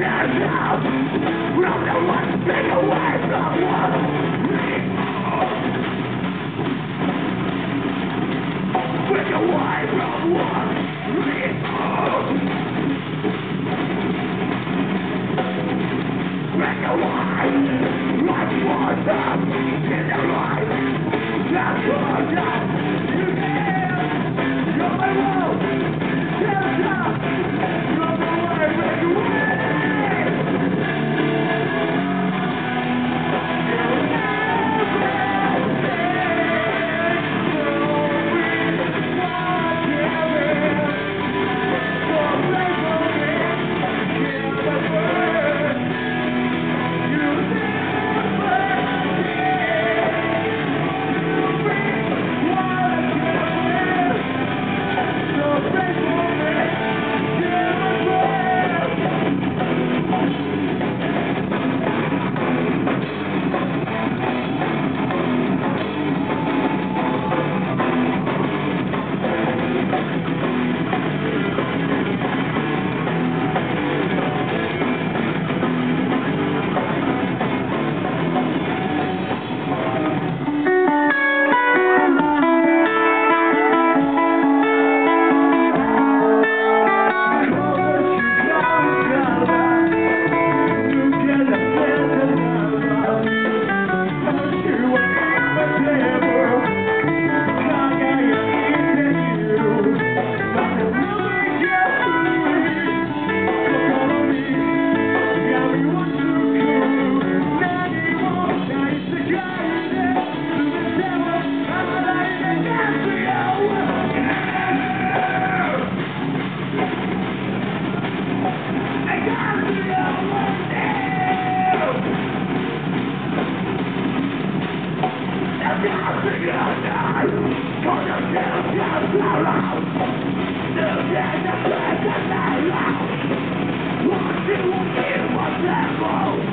Yes, Thank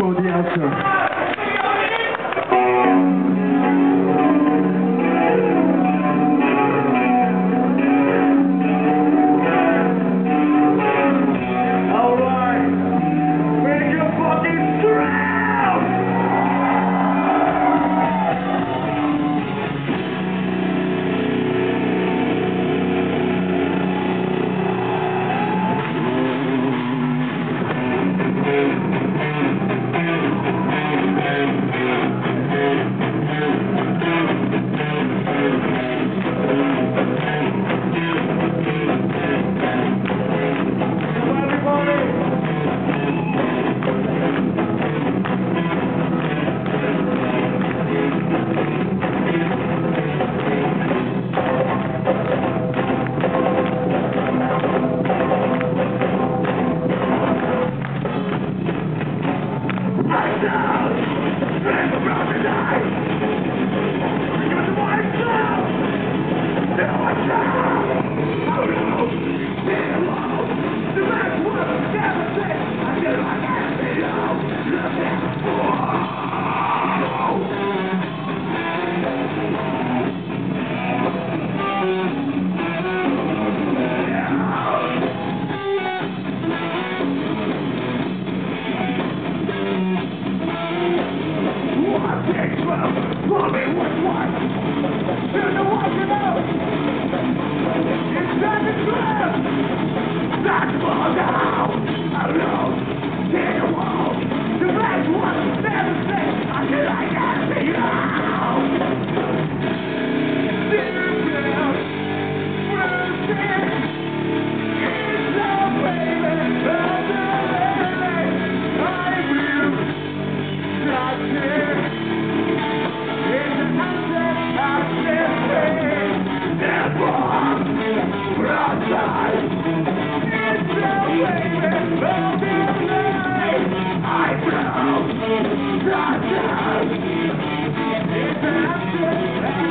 coordenação. It's after, it's after.